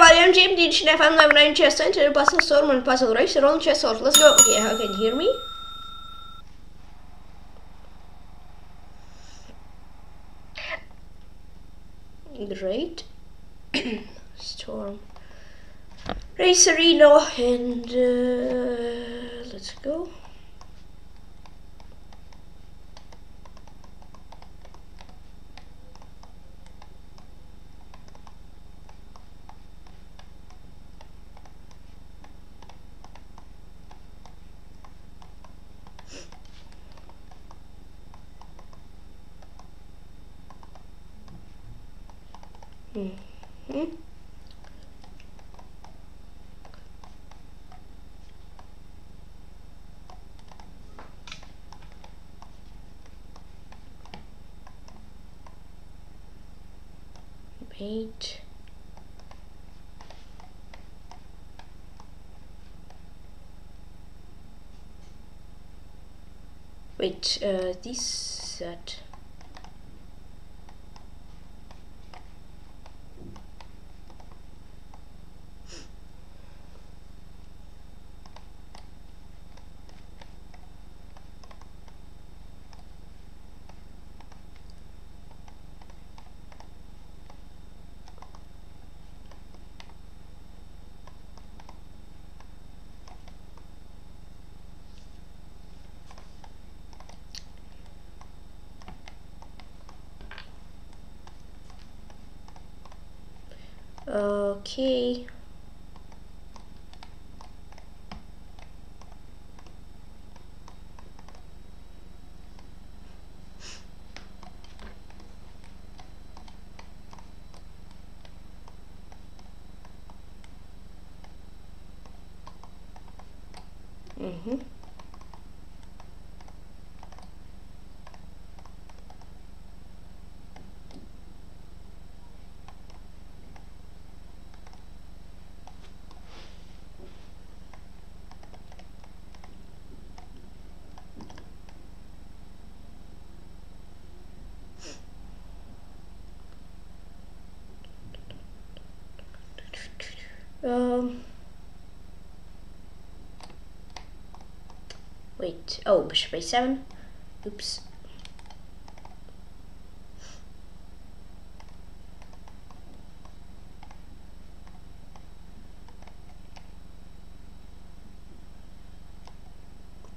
everybody, I'm Jim Dean Chef. I'm live in Chest Center, Puzzle Storm and Puzzle Race, rolling chest sort. Let's go. Okay, how can you hear me? Great. Storm. Race Arena and uh, let's go. Mm-hmm. Wait. Wait, uh, this that. Okay. Mm-hmm. Um. Wait. Oh, bishop a7. Oops.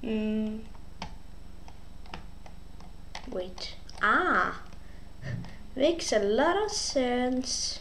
Hmm. Wait. Ah. Makes a lot of sense.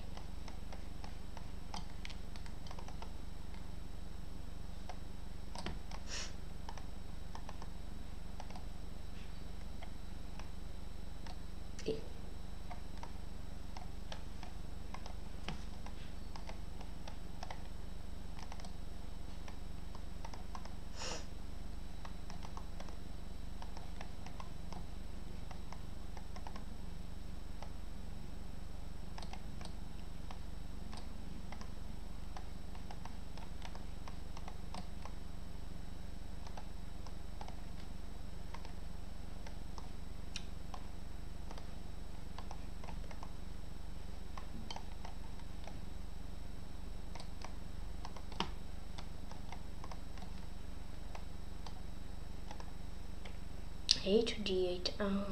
A to D8. Uh.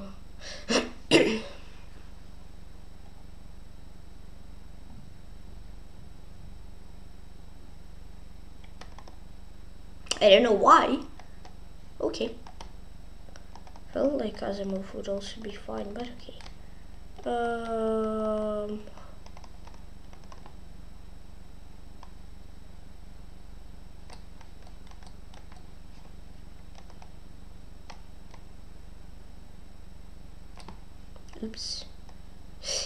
I don't know why. Okay. Felt like Asimov would also be fine, but okay. Um.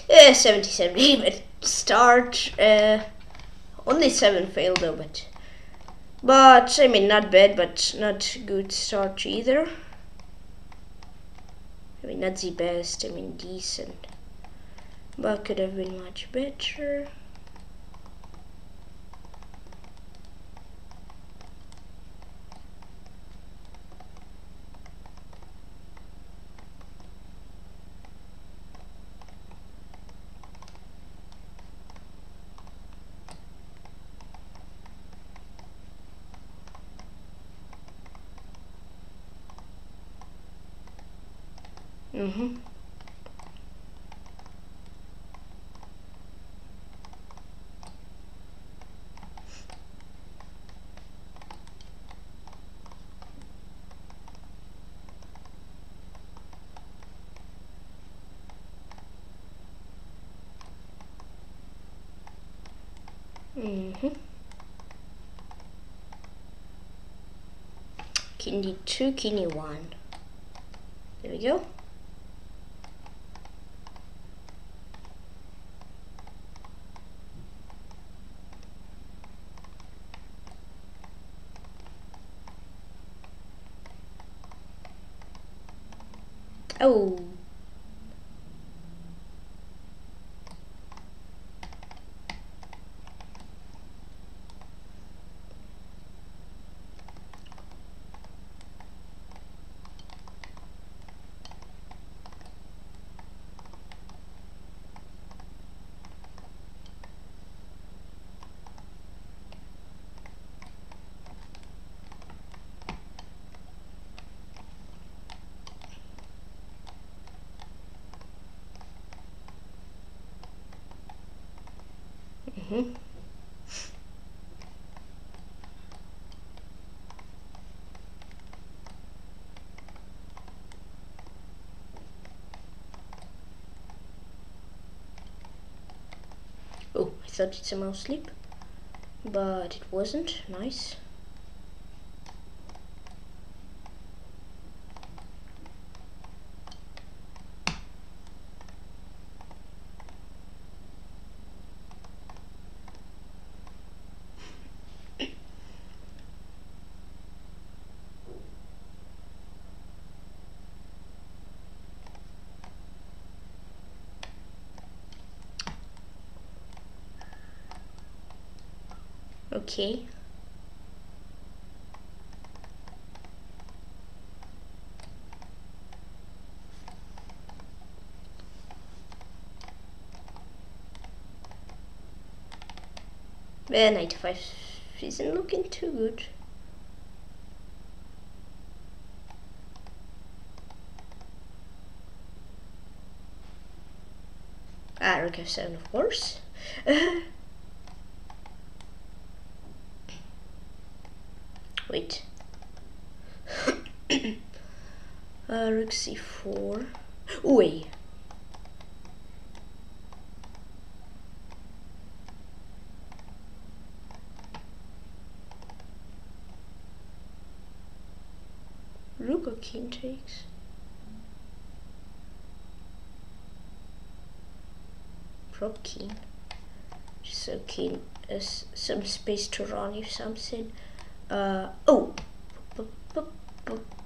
Uh, 70 70, but start. Uh, only 7 failed though, but. But, I mean, not bad, but not good start either. I mean, not the best, I mean, decent. But could have been much better. Mm-hmm. Mm-hmm. Kidney two, kidney one. There we go. Oh. Mm-hmm. Oh, I thought it's a mouse sleep, but it wasn't. Nice. Okay. Yeah, 95 isn't looking too good. Ah, Rook F7 of course. 64. Ui! Rook or king takes? Rook king. So king uh, is some space to run if something. Uh, oh! B -b -b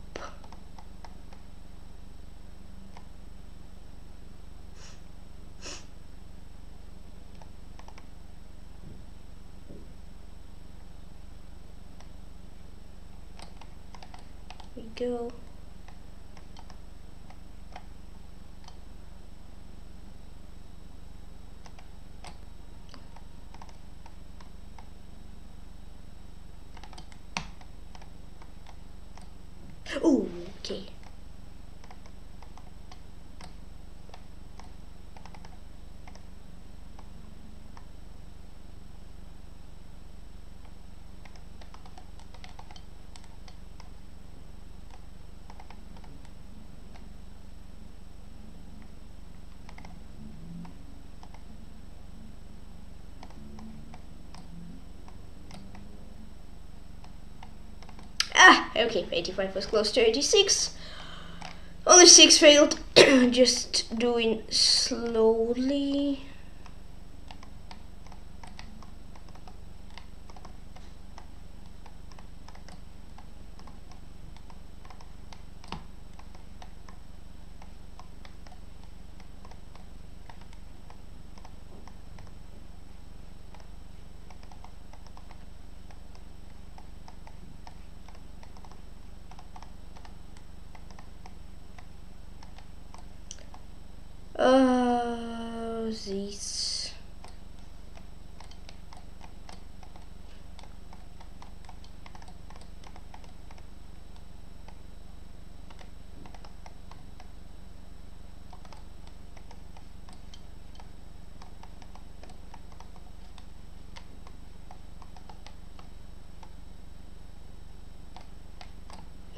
okay. Ah, okay, 85 was close to 86. Only 6 failed. Just doing slowly.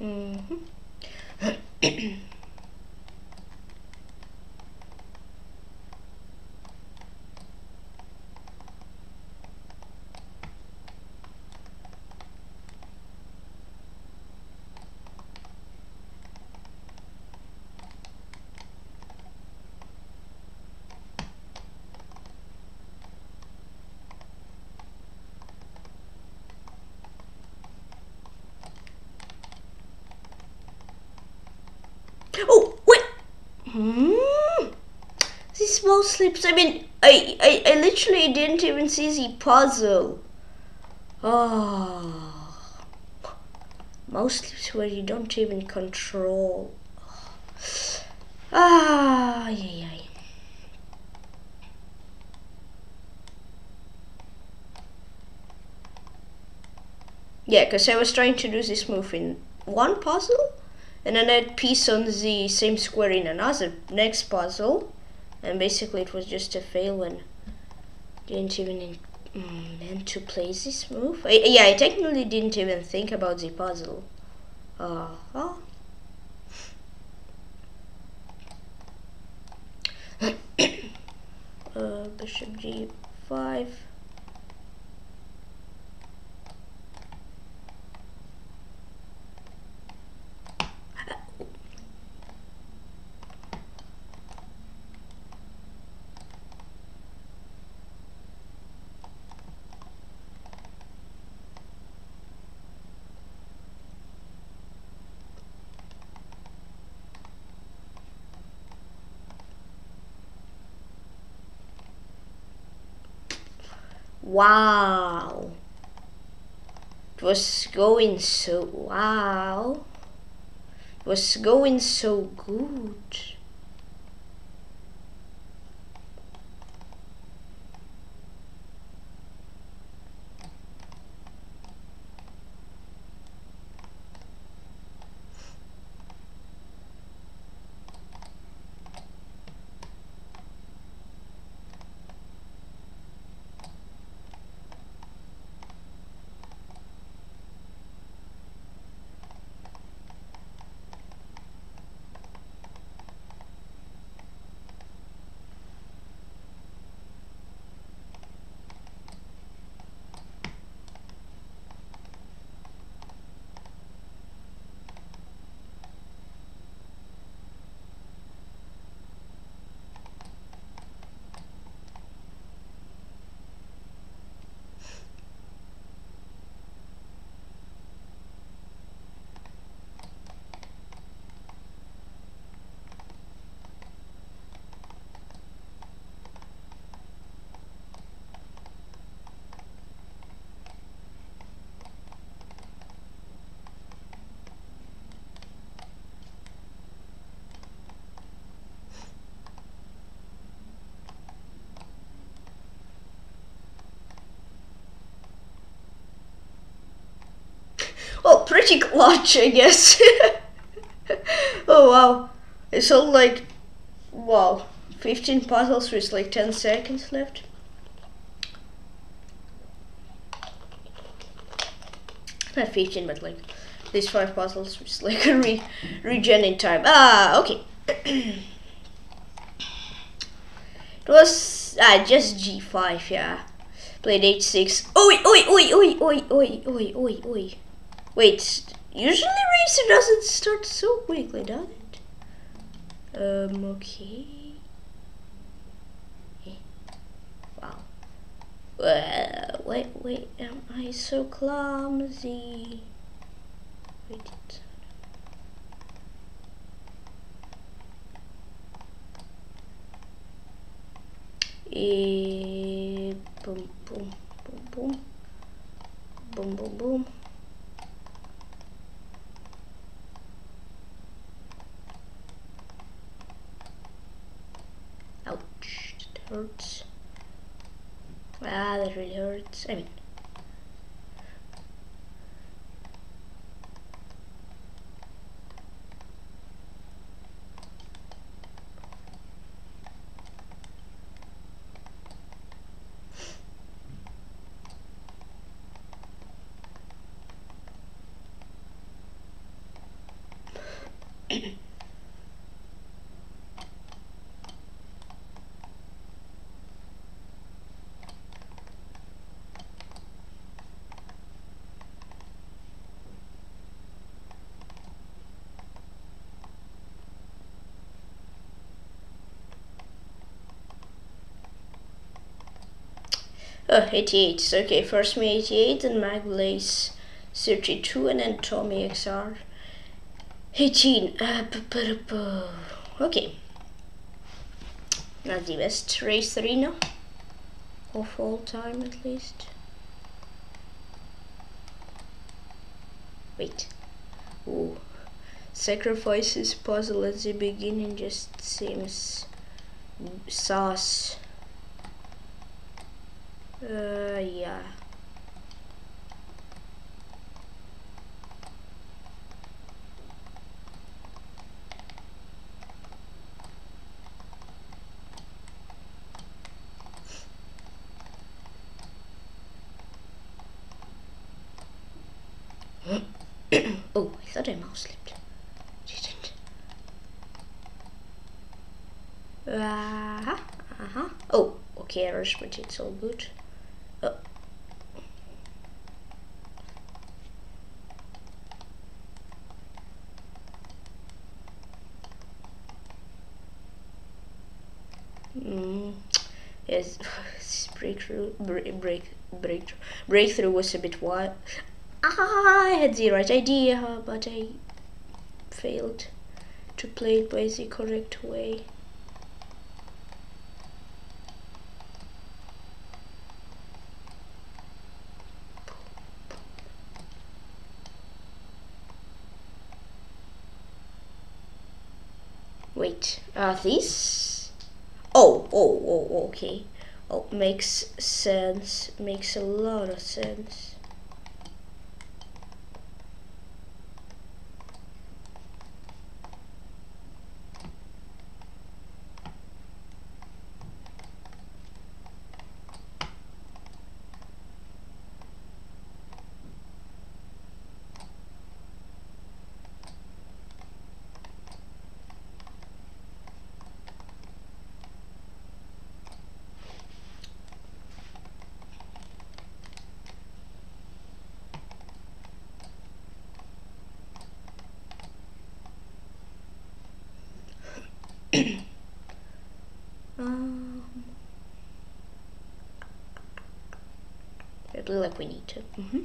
嗯。哼 Hmm. These small slips. I mean, I, I, I literally didn't even see the puzzle. Oh. Most slips where you don't even control. Ah, yeah, yeah. Yeah, because I was trying to do this move in one puzzle, and then I'd piece on the same square in another next puzzle, and basically it was just a fail and didn't even mm, meant to play this move. I, yeah, I technically didn't even think about the puzzle. Uh huh. uh, bishop g5. Wow. It was going so wow. It was going so good. Well, pretty clutch, I guess. oh wow. It's all like, wow, 15 puzzles with like 10 seconds left. Not 15, but like these five puzzles with like a re regen in time. Ah, okay. it was ah, just G5, yeah. Played H6. Oi, oi, oi, oi, oi, oi, oi, oi, oi. Wait, usually Racer doesn't start so quickly, does it? Um, okay. Eh. Wow. Uh, wait, wait, am I so clumsy? Wait. Eh, boom, boom, boom, boom, boom, boom, boom. Hurts. Ah, that really hurts. I mean, Oh, 88. Okay, first me 88 and Magblaze 32 and then Tommy XR 18. Uh, okay. Not the best race 3 now. Of all time at least. Wait. Ooh. Sacrifices puzzle at the beginning just seems sauce. Uh, yeah. oh, I thought I mouse slipped. Didn't. Uh huh. Uh huh. Oh, okay, I arrangement. It's all good. Oh. Mm. Yes, breakthrough, break, break, breakthrough, breakthrough was a bit wild. I had the right idea, but I failed to play it by the correct way. Wait, uh, are these? Oh, oh, oh, okay. Oh, makes sense. Makes a lot of sense. um, look like we need to. Mm -hmm.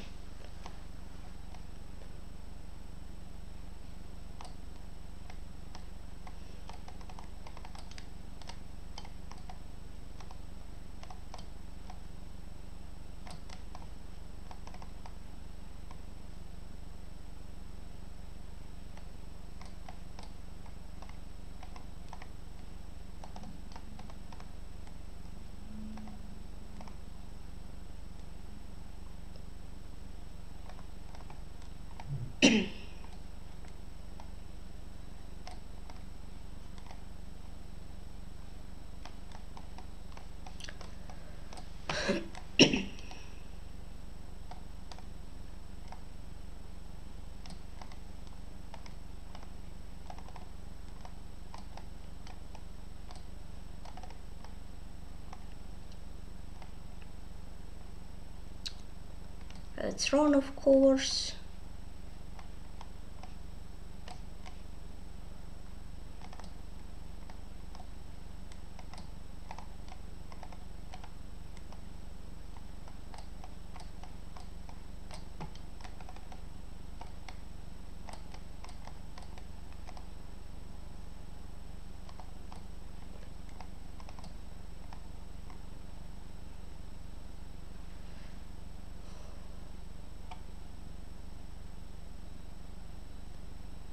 it's wrong of course.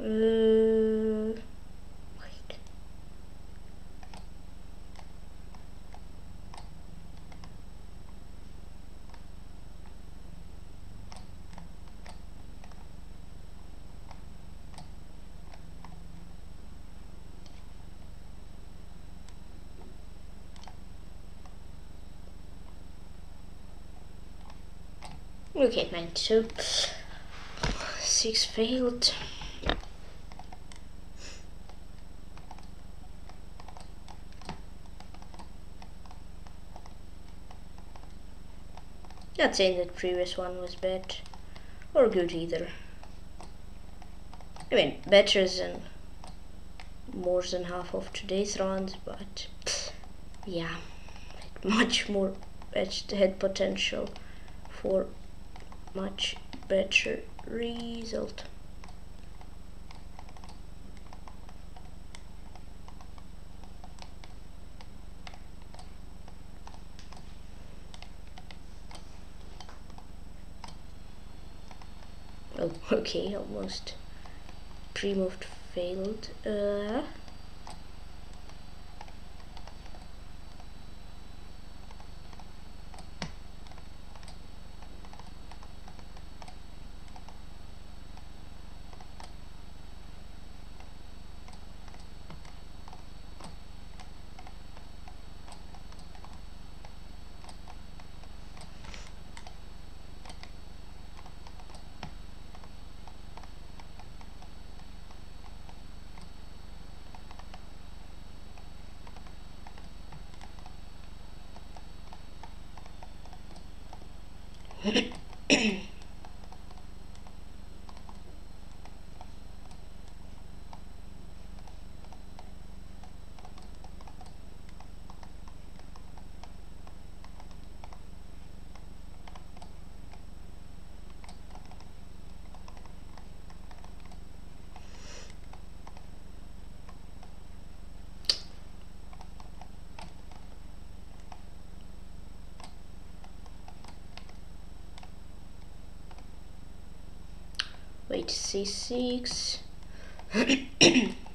Uh, wait. Okay, 92. Six failed. Not saying that previous one was bad or good either. I mean, better than more than half of today's rounds, but yeah, much more had potential for much better result. Oh, okay, almost pre-moved failed. Uh, Wait, c6.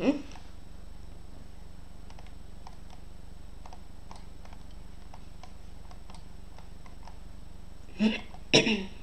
ええ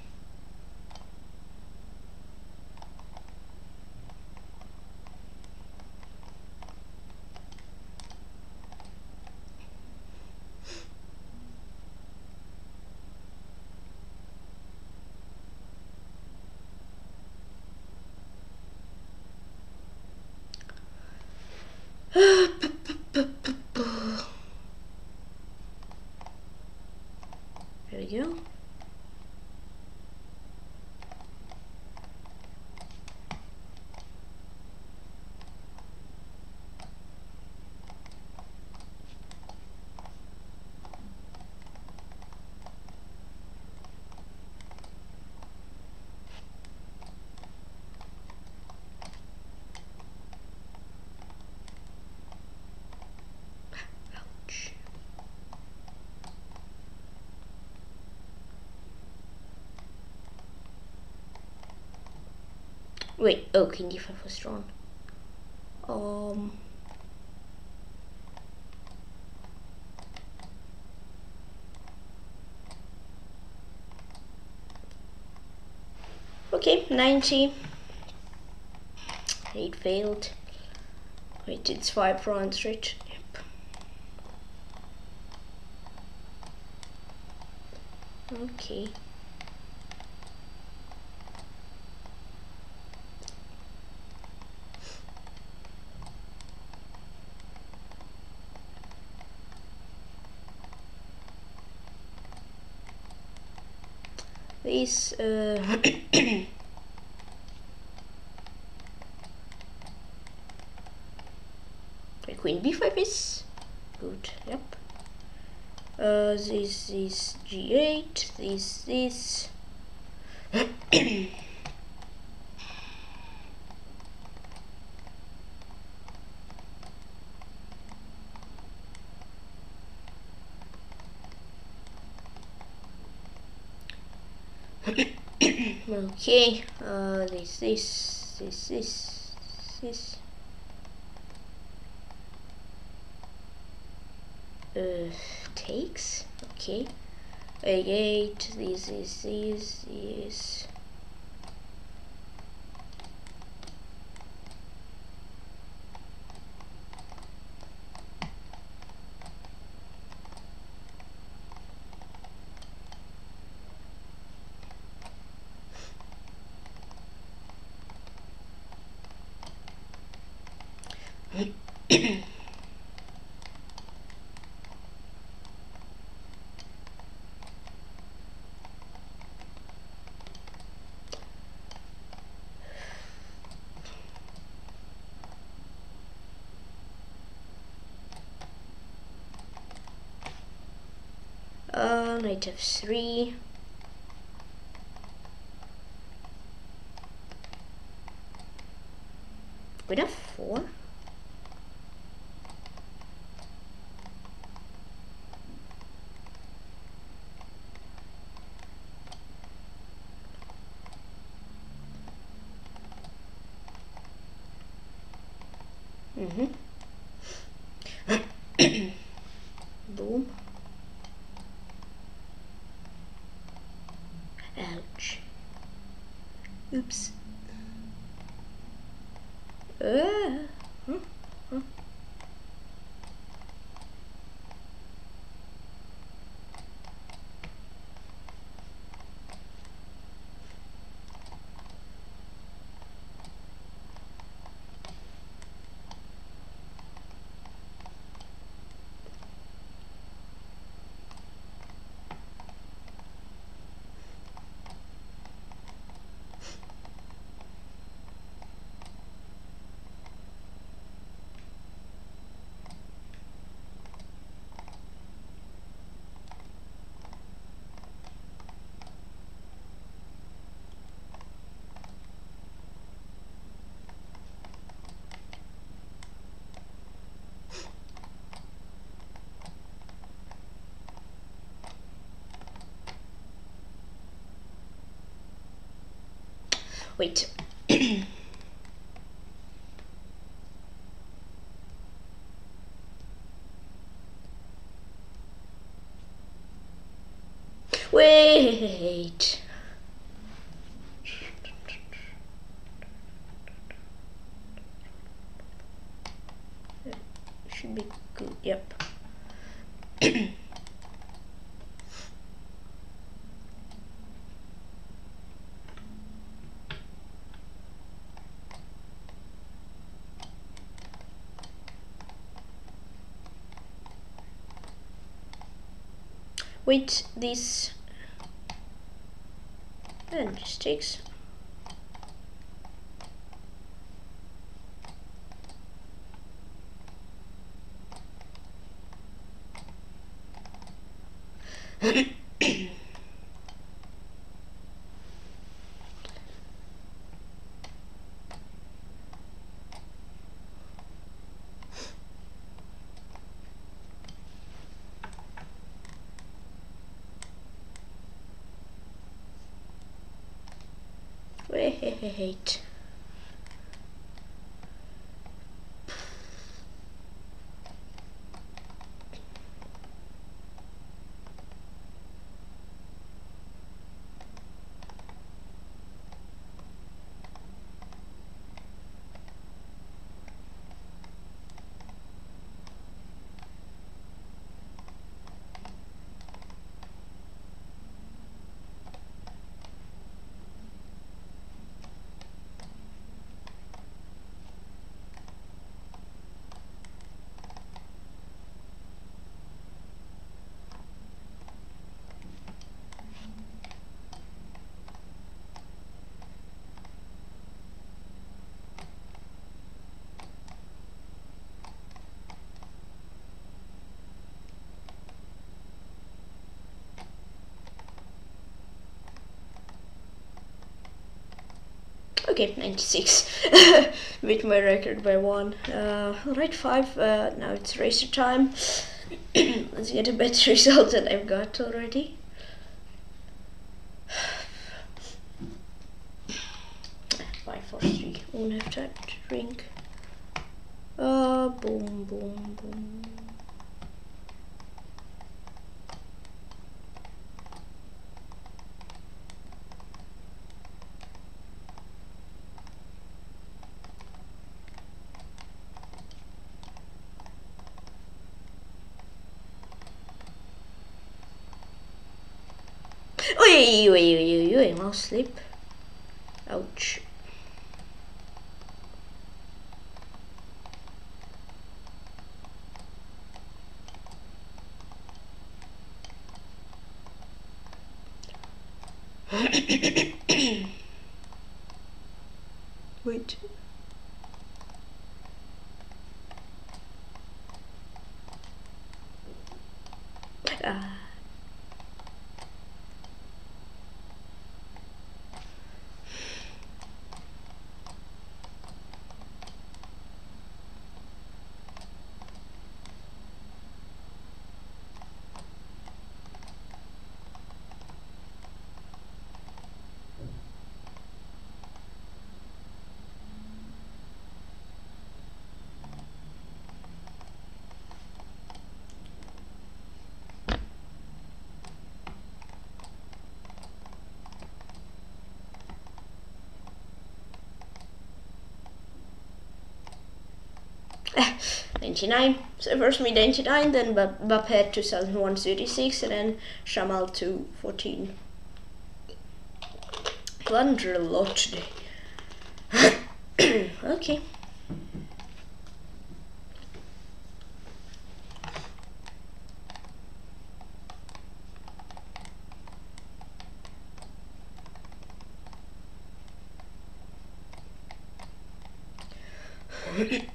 Wait, oh, king d5 was drawn. Um. Okay, 90. It failed. Wait, it's five rounds, right? Yep. Okay. This uh queen b5 is good yep uh this is g8 this this okay uh this this this this this. Uh, takes okay. A8 this is this is knight f3 Queen f4 Mm-hmm. Boom. Ouch. Oops. Uh. huh, huh. Wait. Wait. Should be good. Yep. Wait, this. And just takes Wait. Okay, 96. Beat my record by one. Uh, Alright, five. Uh, now it's racer time. Let's get a better result than I've got already. Five, four, three. Won't have time to drink. Uh, boom, boom, boom. Oi, oi, oi, oi, oi, mouse slip. Ouch. Wait. Ah. Eh, 99. So first me 99, then Bapet 2001 36, and then Shamal 214. Blunder a lot today. okay. Mm-hmm.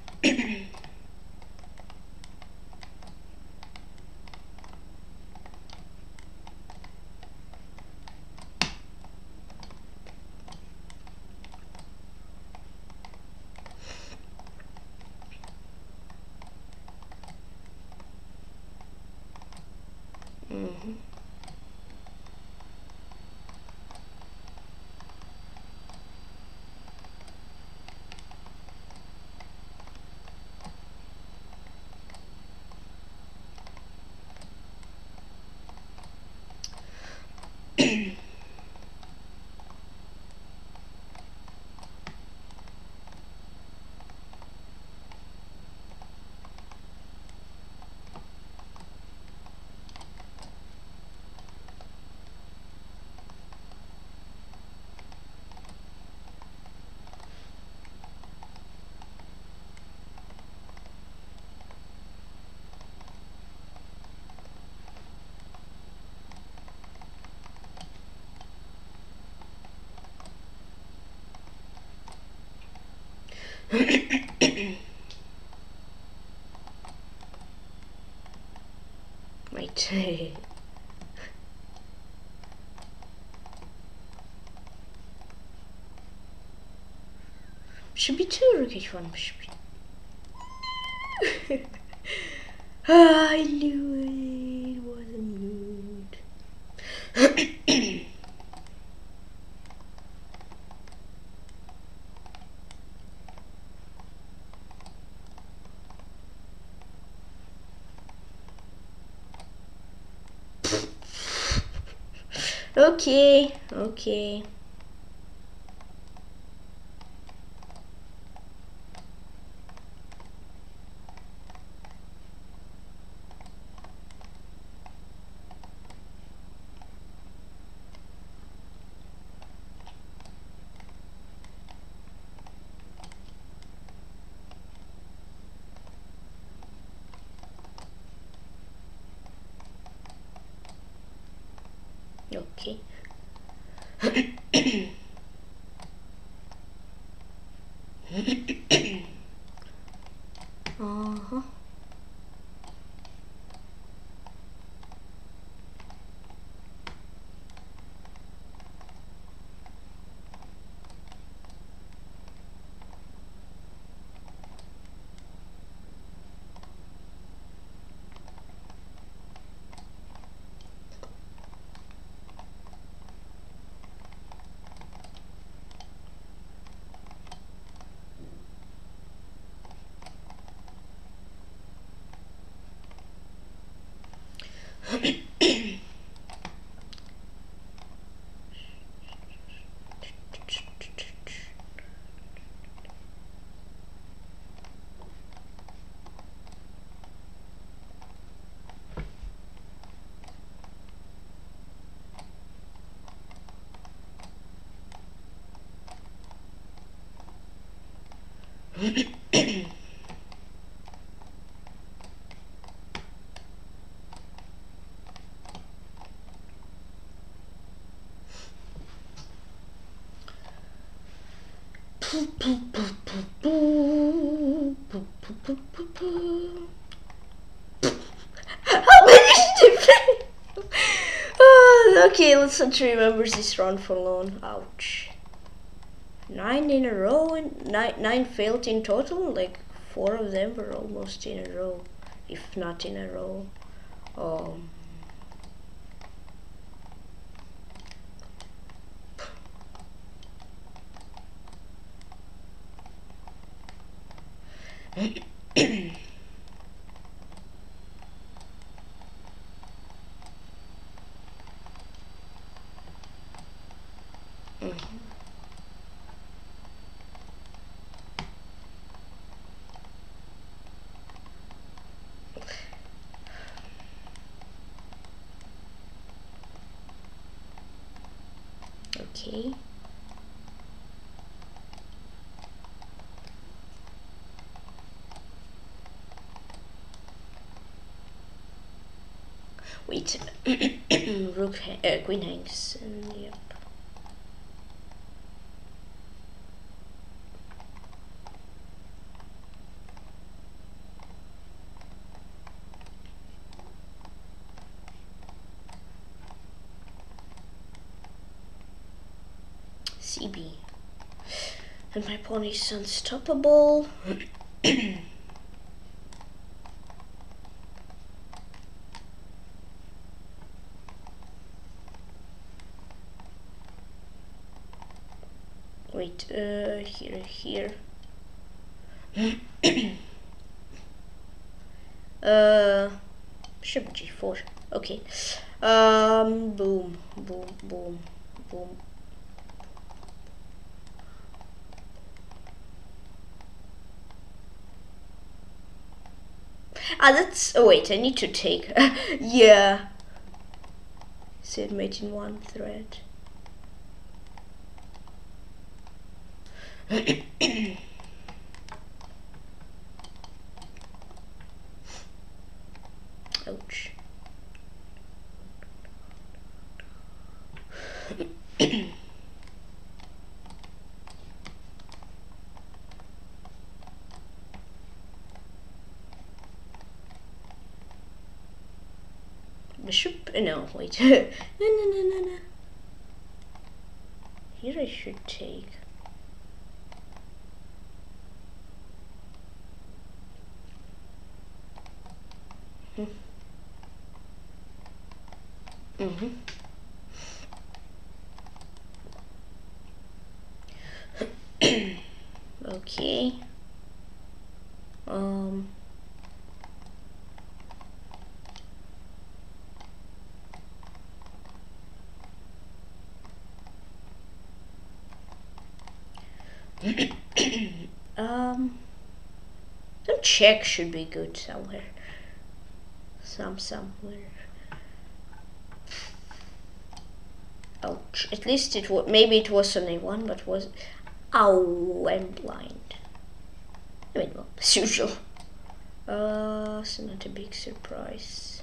Wait. Should be two rookies one. Should be. I knew it wasn't good. Okay, okay. Okay. uh-huh. How many did they oh, Ah, okay, let's not remember this run for long. Ouch. Nine in a row, and nine, nine failed in total. Like four of them were almost in a row, if not in a row. Um, okay. Wait, rook, uh, queen hangs, and yep. CB. And my pony's unstoppable. Wait, uh, here, here. Uh, should G4. Okay. Um, boom, boom, boom, boom. Ah, that's. Oh, wait, I need to take. yeah. Said mate in one thread. Ouch. Bishop? Uh, no, wait. no, no, no, no, no. Here I should take. Mm-hmm. okay. Um. um. Some check should be good somewhere. Some somewhere. At least it was, maybe it was only one, but was, oh, I'm blind. I mean, well, as usual. Uh, so not a big surprise.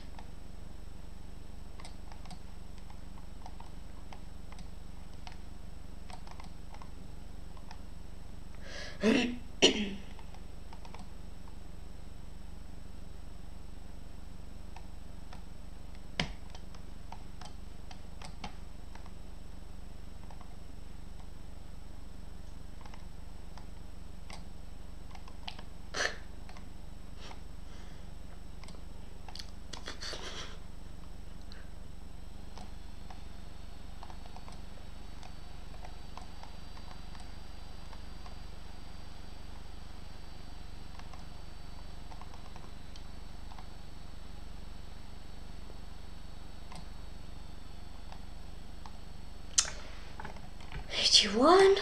81.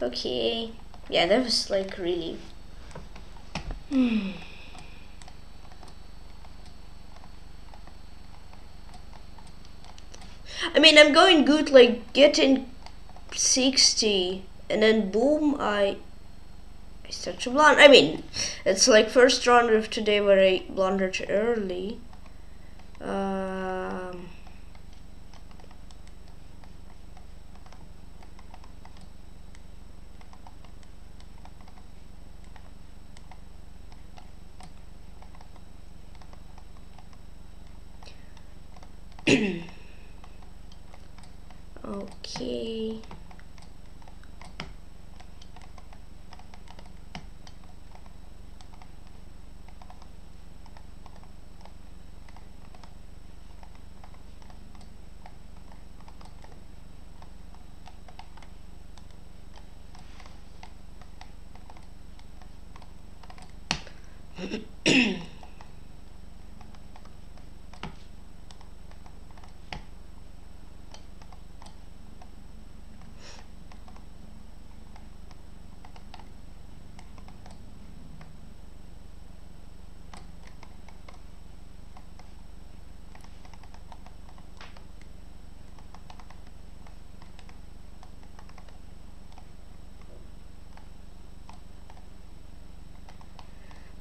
Okay. Yeah, that was like really. Hmm. I mean, I'm going good, like getting 60, and then boom, I I start to blunder. I mean, it's like first round of today where I blundered early.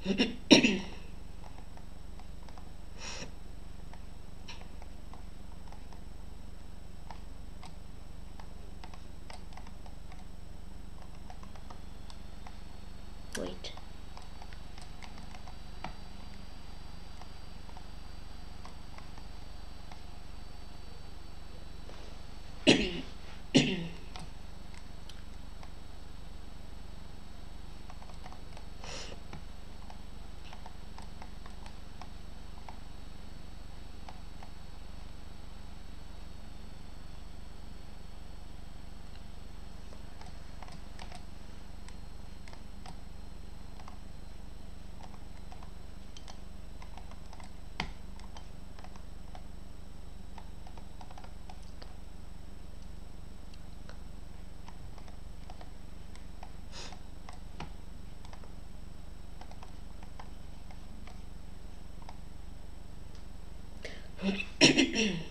Um, okay. Wait.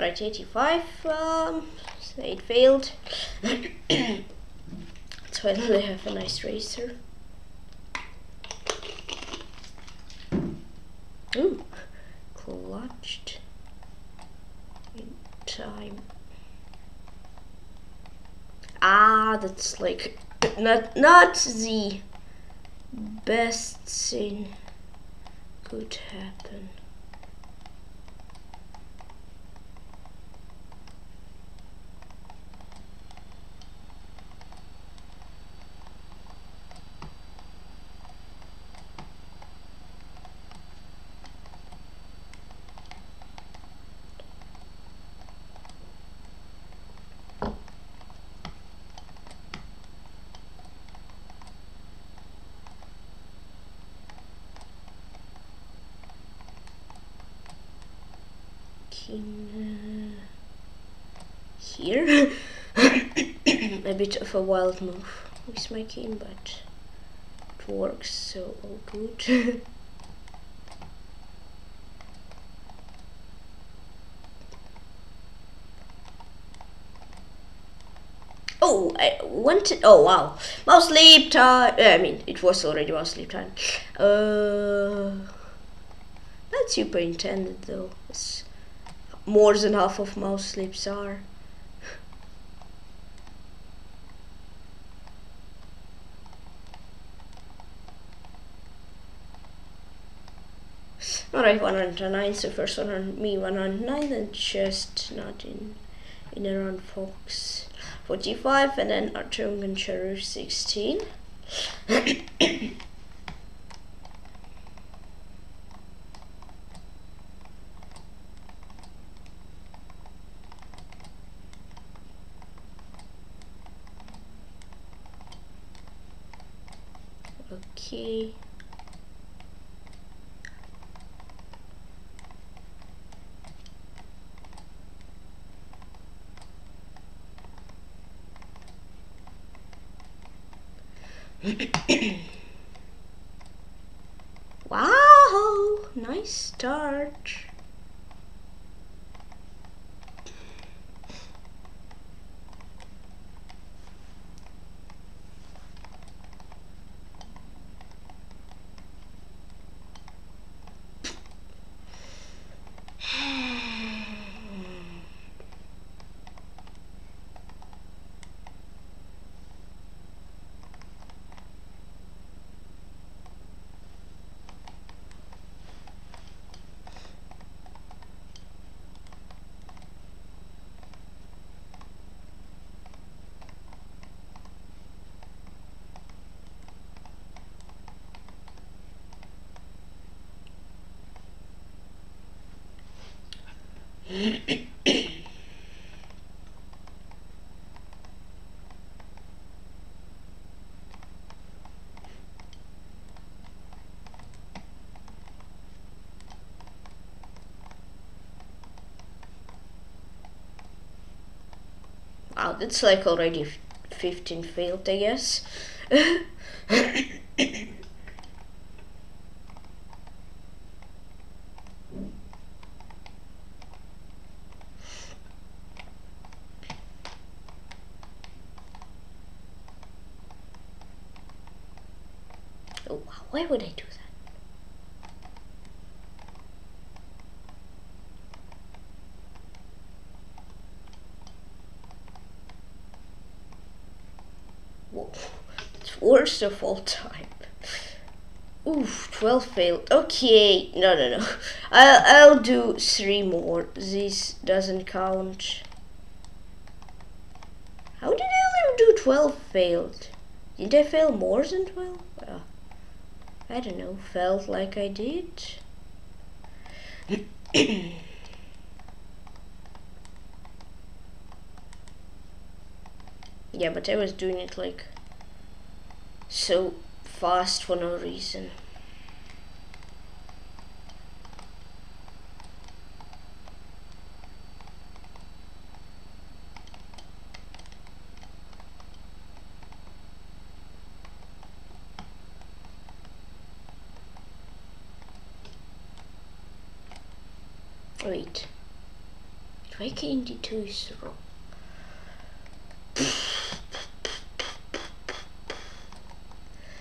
Right, 85, um, so it failed. so I only have a nice racer. Ooh, clutched in time. Ah, that's like not not the best thing could happen. King uh, here. a bit of a wild move with my king, but it works so all good. Oh, I wanted. Oh wow, mouse sleep time. I mean, it was already mouse sleep time. Uh, not super intended though. It's more than half of mouse sleeps are. Alright, 109, so first one on me 109 and just not in in around Fox 45 and then Artyom Goncharov 16. okay. wow, nice start. That's like already 15 failed, I guess. oh, why would I do that? Whoa, it's worst of all time. Oof, 12 failed. Okay, no, no, no. I'll, I'll do three more. This doesn't count. How did I only do 12 failed? Didn't I fail more than 12? Well, ah. I don't know. Felt like I did. yeah, but I was doing it like so fast for no reason. Wait. Why can't do is wrong?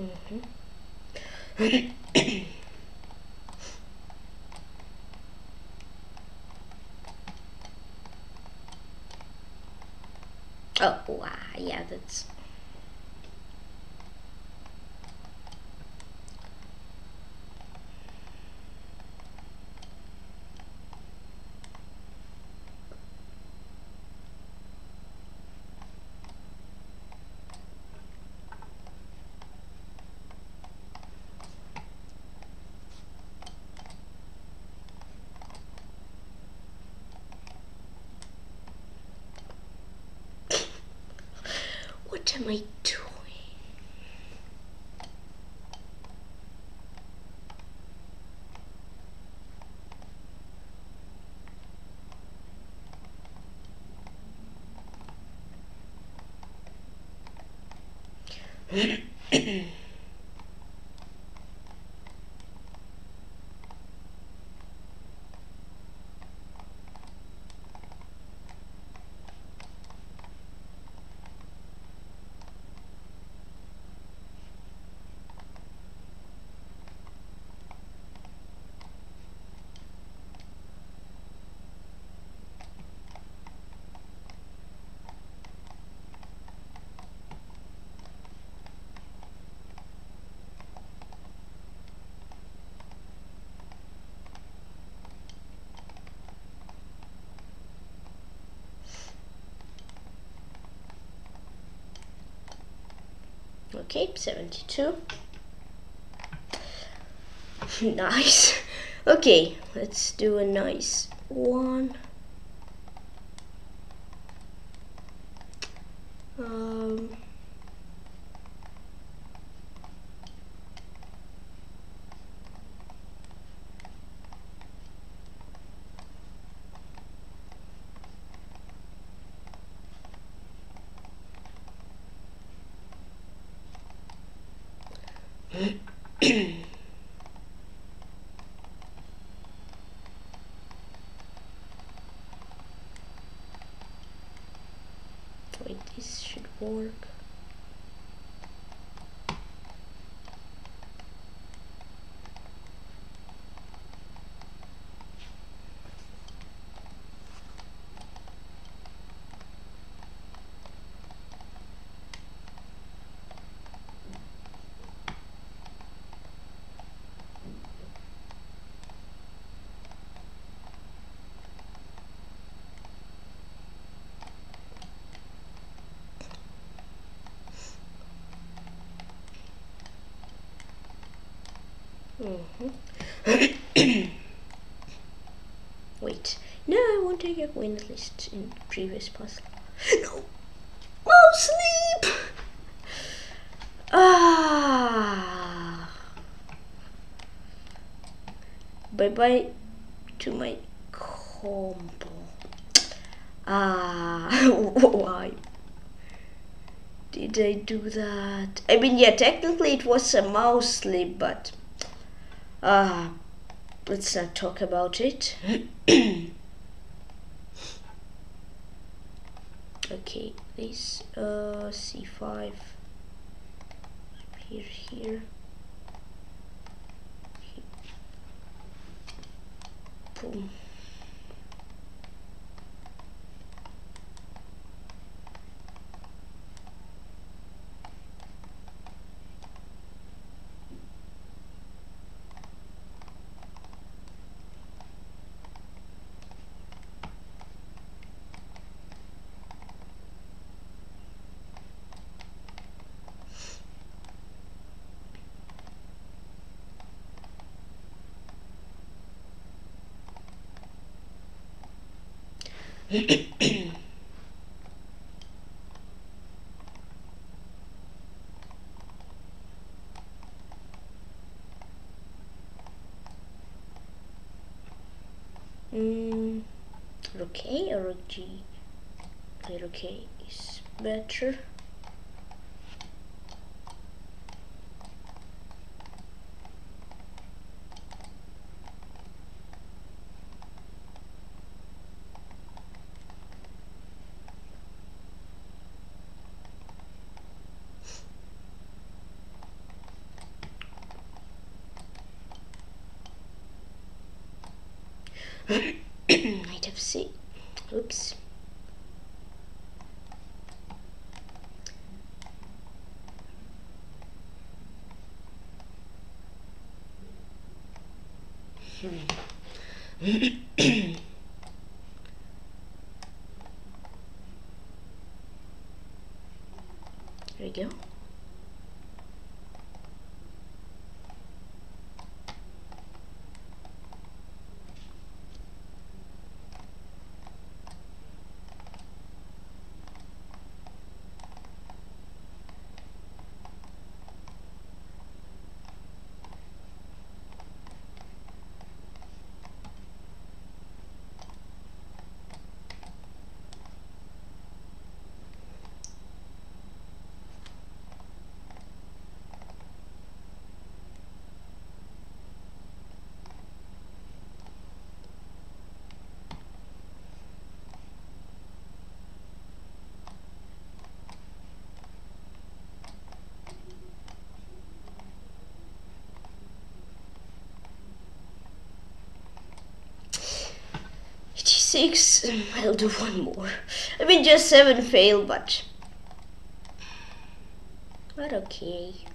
Mhm. oh, wow, yeah, that's What am I doing? Okay, 72. nice. Okay, let's do a nice one. Um, 嗯 Mhm. Wait, no, I want to get win least in previous puzzle. No, oh sleep. Ah. Bye bye to my combo. Ah, why did I do that? I mean, yeah, technically it was a mouse sleep, but ah, let's not talk about it. okay, this uh c5 here here. Boom. Mm, A or G? Okay, is better. Knight f6. Oops. There we go. Six. I'll do one more. I mean, just seven fail, but but okay.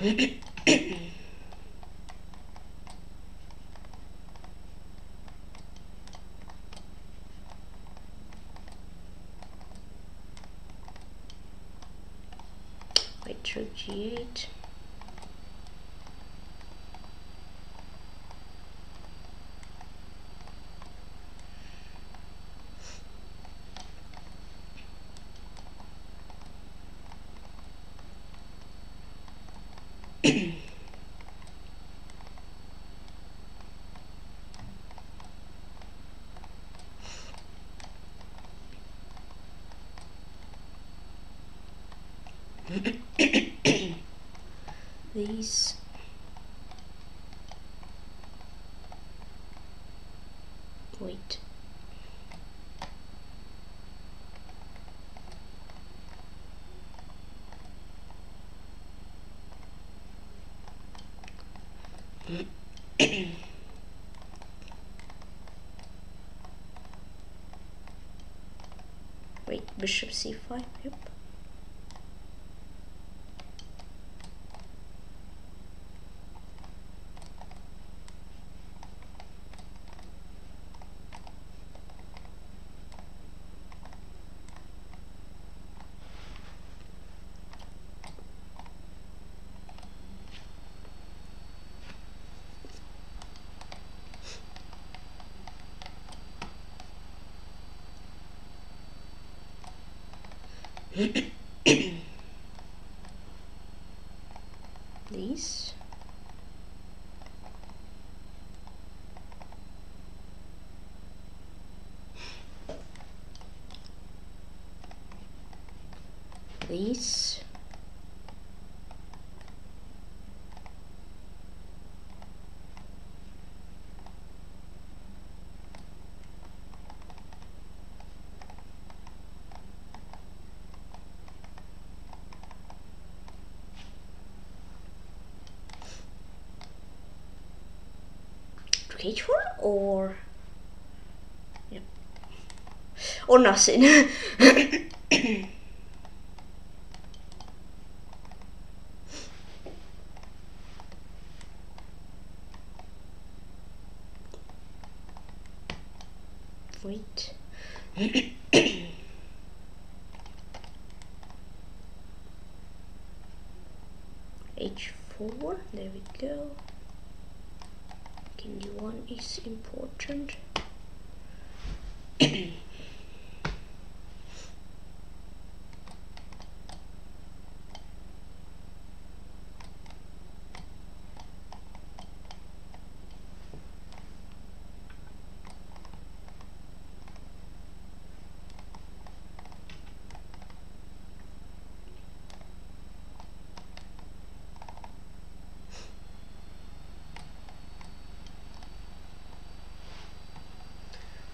these. Wait. Wait bishop c5 yep these these H1 or yep. or nothing. Wait. H4, there we go. King one is important.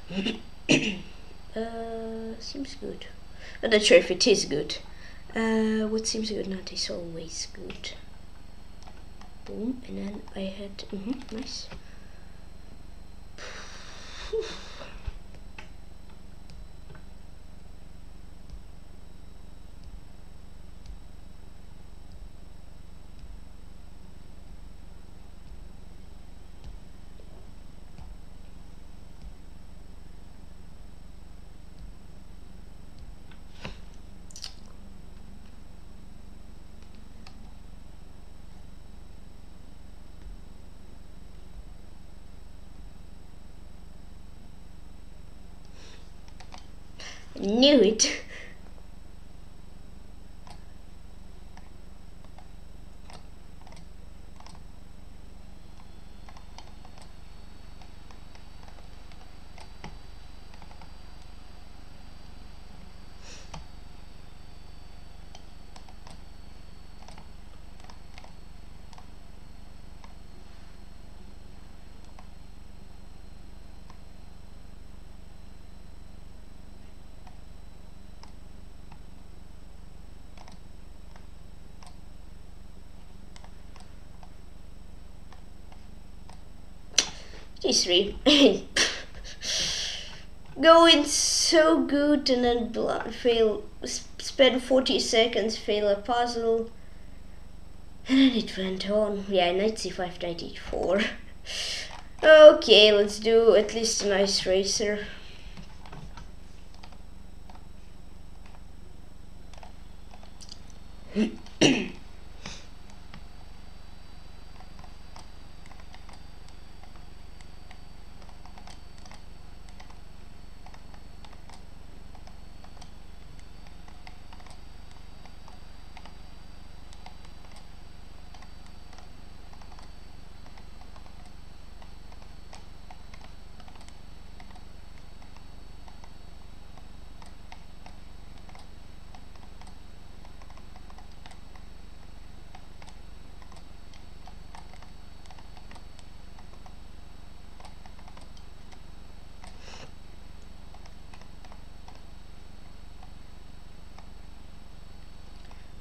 uh, seems good. I'm not sure if it is good. Uh, what seems good not is always good. Boom, and then I had, mm -hmm, nice. Knew it. Going so good and then fail, spend 40 seconds, fail a puzzle. And then it went on. Yeah, knight c5, knight e4. okay, let's do at least a nice racer.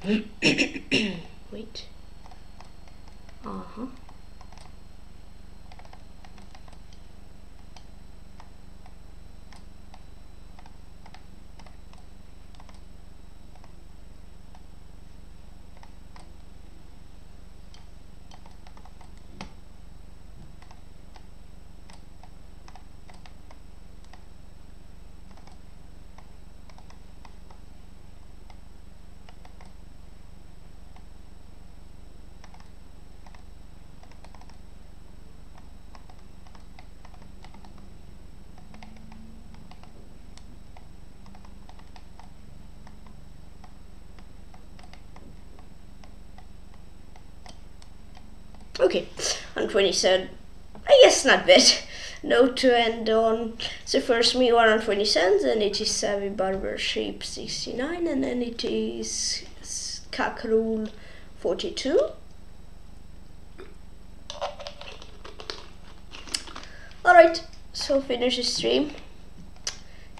Mm-hmm. and 20 said, I guess not bad. no to end on. So first me 120 cents, and it is Savvy Barber Sheep 69, and then it is Kakrul 42. Alright, so finish the stream.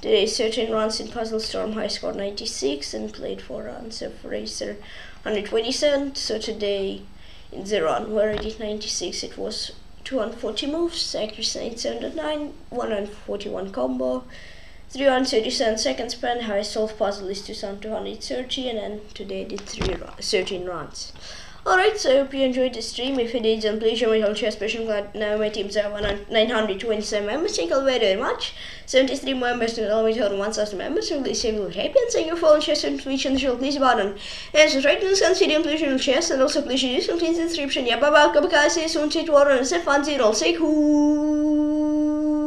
Today 13 runs in Puzzle Storm, high score 96, and played 4 runs of Racer 127. So today the run where I did 96 it was 240 moves, accuracy 809, 141 combo, 337 second span, high solve puzzle is 2230 and then today I did three, 13 runs. Alright, so I hope you enjoyed the stream. If you did, then please show me how to special glad now my teams are 927 members. Thank you very, much. 73 members and only total 1000 members. So please say you happy and thank you for share some Twitch and the show please button. And subscribe to this video please share shares and also please use some in the description. Yeah, bye bye, goodbye guys, see you soon, take water and set fun zero. Say cool.